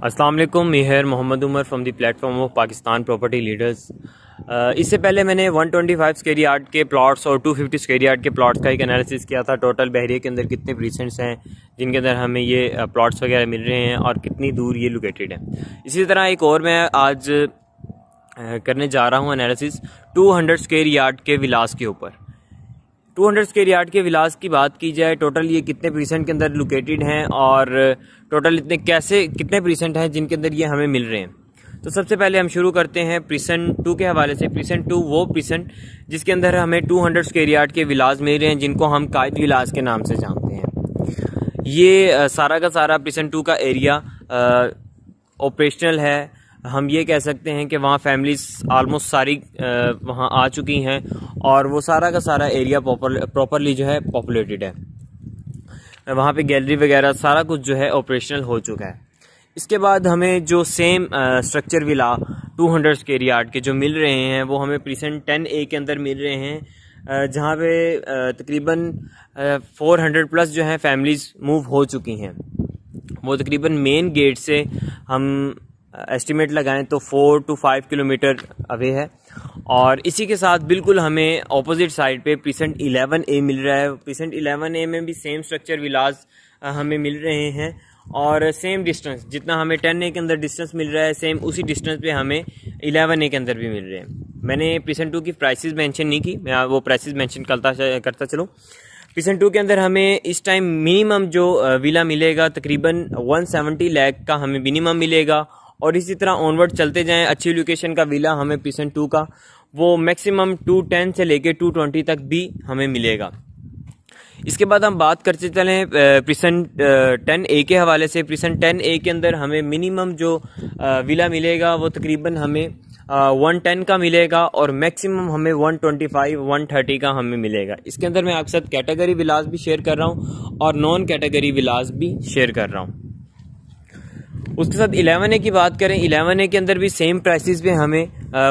अस्सलाम वालेकुम Mehar Mohammad Umar from the platform of Pakistan property leaders इससे पहले मैंने 125 स्केरी यार्ड के प्लॉट्स और 250 स्केरी यार्ड के प्लॉट्स का एक एनालिसिस किया था टोटल बहरिया के अंदर कितने प्रीसेंट्स हैं, जिनके अंदर हमें ये प्लॉट्स वगैरह मिल रहे हैं और कितनी दूर ये लोकेटेड है। इसी तरह एक और मैं आज करने जा रहा हूँ एनालिसिस 200 स्केयर यार्ड के विलास के ऊपर। 200 स्क्वेयर यार्ड के विलास की बात की जाए, टोटल ये कितने परसेंट के अंदर लोकेटेड हैं और टोटल इतने कैसे, कितने परसेंट हैं जिनके अंदर ये हमें मिल रहे हैं? तो सबसे पहले हम शुरू करते हैं प्रीसेंट टू के हवाले से। प्रीसेंट टू वो प्रीसेंट जिसके अंदर हमें 200 स्क्वेयर यार्ड के विलास मिल रहे हैं, जिनको हम कायद विलास के नाम से जानते हैं। ये सारा का सारा प्रीसेंट टू का एरिया ऑपरेशनल है। हम ये कह सकते हैं कि वहाँ फैमिलीज़ आलमोस्ट सारी वहाँ आ चुकी हैं और वो सारा का सारा एरिया प्रॉपरली जो है पॉपुलेटेड है। वहाँ पे गैलरी वगैरह सारा कुछ जो है ऑपरेशनल हो चुका है। इसके बाद हमें जो same structure villa 200 square yard के जो मिल रहे हैं, वो हमें प्रीसेंट टेन ए के अंदर मिल रहे हैं जहाँ पे तकरीबन 400 प्लस जो है फैमिलीज़ मूव हो चुकी हैं। वो तकरीबन मेन गेट से हम एस्टिमेट लगाएँ तो four two five kilometre away है। और इसी के साथ बिल्कुल हमें ऑपोजिट साइड पे पीसेंट इलेवन ए मिल रहा है। पीसेंट इलेवन ए में भी सेम स्ट्रक्चर विलास हमें मिल रहे हैं। और सेम डिस्टेंस जितना हमें टेन ए के अंदर डिस्टेंस मिल रहा है सेम उसी डिस्टेंस पे हमें इलेवन ए के अंदर भी मिल रहे हैं। मैंने पीसेंट टू की प्राइसेस मेंशन नहीं की, मैं वो प्राइसेस मेंशन करता करता चलूँ। पीसेंट टू के अंदर हमें इस टाइम मिनिमम जो विला मिलेगा, तकरीबन 170 लाख का हमें मिनिमम मिलेगा। और इसी तरह ऑनवर्ड चलते जाएँ। अच्छी लोकेशन का विला हमें पीसेंट टू का, वो मैक्सिमम टू टेन से लेके टू ट्वेंटी तक भी हमें मिलेगा। इसके बाद हम बात करते चले प्रिसेंट टेन ए के हवाले से। प्रिसेंट टेन ए के अंदर हमें मिनिमम जो विला मिलेगा, वो तकरीबन हमें वन टेन का मिलेगा और मैक्सिमम हमें one twenty five one thirty का हमें मिलेगा। इसके अंदर मैं आपके साथ कैटेगरी विलास भी शेयर कर रहा हूँ और नॉन कैटेगरी विलास भी शेयर कर रहा हूँ। उसके साथ इलेवन ए की बात करें इलेवन ए के अंदर भी सेम प्राइसेस पे हमें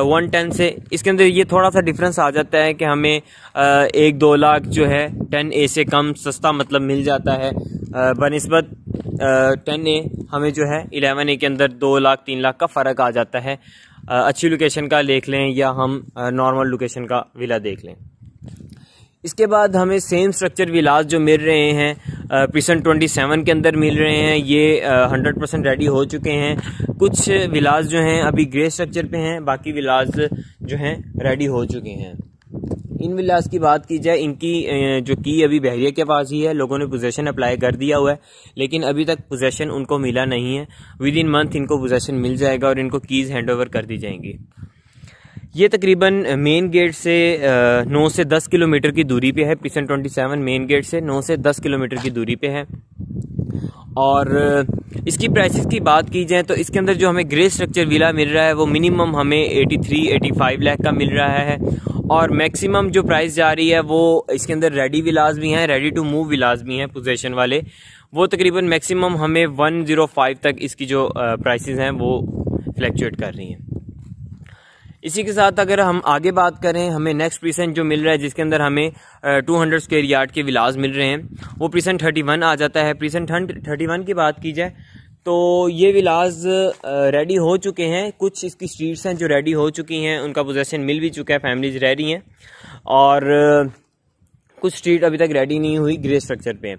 वन टेन से इसके अंदर ये थोड़ा सा डिफरेंस आ जाता है कि हमें आ, एक दो लाख जो है टेन ए से कम सस्ता मतलब मिल जाता है। बनस्बत टेन ए हमें जो है इलेवन ए के अंदर दो लाख तीन लाख का फ़र्क आ जाता है। आ, अच्छी लोकेशन का देख लें या हम नॉर्मल लोकेशन का विला देख लें। इसके बाद हमें सेम स्ट्रक्चर विलास जो मिल रहे हैं प्रीसेंट ट्वेंटी सेवन के अंदर मिल रहे हैं। ये हंड्रेड परसेंट रेडी हो चुके हैं। कुछ विलास जो हैं, अभी ग्रे स्ट्रक्चर पे हैं। बाकी विलास जो हैं रेडी हो चुके हैं। इन विलास की बात की जाए, इनकी जो की अभी बहरिया के पास ही है। लोगों ने पोजेशन अप्लाई कर दिया हुआ है। लेकिन अभी तक पोजेशन उनको मिला नहीं है। विद इन मंथ इनको पोजेशन मिल जाएगा और इनको कीज़ हैंड ओवर कर दी जाएँगी। ये तकरीबन मेन गेट से नौ से दस किलोमीटर की दूरी पे है precinct twenty seven main gate से नौ से दस किलोमीटर की दूरी पे है। और इसकी प्राइसेस की बात की जाए तो इसके अंदर जो हमें ग्रे स्ट्रक्चर विला मिल रहा है, वो मिनिमम हमें 83 85 लाख का मिल रहा है। और मैक्सिमम जो प्राइस जा रही है, वो इसके अंदर रेडी विलास भी हैं रेडी टू मूव विलास भी हैं पोजेशन वाले। वो तकरीबन मैक्सिमम हमें 105 तक इसकी जो प्राइसेस हैं, वो फ्लैक्चुएट कर रही हैं। इसी के साथ अगर हम आगे बात करें, हमें नेक्स्ट प्रीसेंट जो मिल रहा है, जिसके अंदर हमें टू हंड्रेड स्क्वेयर यार्ड के विलाज मिल रहे हैं, वो प्रीसेंट थर्टी वन आ जाता है। प्रीसेंट थर्टी वन की बात की जाए तो ये विलाज रेडी हो चुके हैं। कुछ इसकी स्ट्रीट्स हैं जो रेडी हो चुकी हैं, उनका पोजेशन मिल भी चुका है फैमिलीज़ रह रही हैं। और कुछ स्ट्रीट अभी तक रेडी नहीं हुई ग्रे स्ट्रक्चर पे।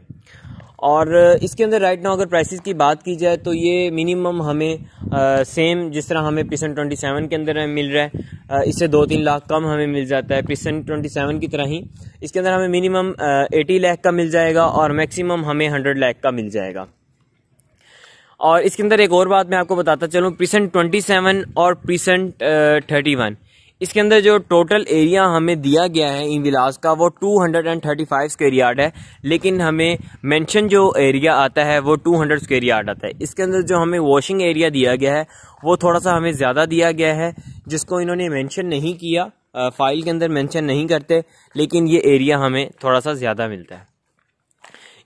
और इसके अंदर राइट नाउ अगर प्राइसेस की बात की जाए तो ये मिनिमम हमें सेम जिस तरह हमें पिसन ट्वेंटी सेवन के अंदर मिल रहा है इससे दो तीन लाख कम हमें मिल जाता है। पिसन ट्वेंटी सेवन की तरह ही इसके अंदर हमें मिनिमम एटी लाख का मिल जाएगा और मैक्सिमम हमें हंड्रेड लाख का मिल जाएगा। और इसके अंदर एक और बात मैं आपको बताता चलूँ पिसन ट्वेंटी सेवन और पिसन थर्टी वन इसके अंदर जो टोटल एरिया हमें दिया गया है इन विलास का, वो 235 स्क्वेयर यार्ड है। लेकिन हमें मेंशन जो एरिया आता है, वो 200 स्क्वेयर यार्ड आता है। इसके अंदर जो हमें वॉशिंग एरिया दिया गया है, वो थोड़ा सा हमें ज़्यादा दिया गया है, जिसको इन्होंने मेंशन नहीं किया। फ़ाइल के अंदर मेंशन नहीं करते, लेकिन ये एरिया हमें थोड़ा सा ज़्यादा मिलता है।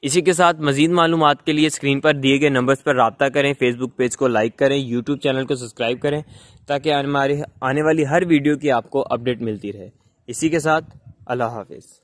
इसी के साथ मजीद मालूम के लिए स्क्रीन पर दिए गए नंबर्स पर रबता करें फेसबुक पेज को लाइक करें यूट्यूब चैनल को सब्सक्राइब करें, ताकि हमारे, आने वाली हर वीडियो की आपको अपडेट मिलती रहे। इसी के साथ अल्लाह हाफिज़।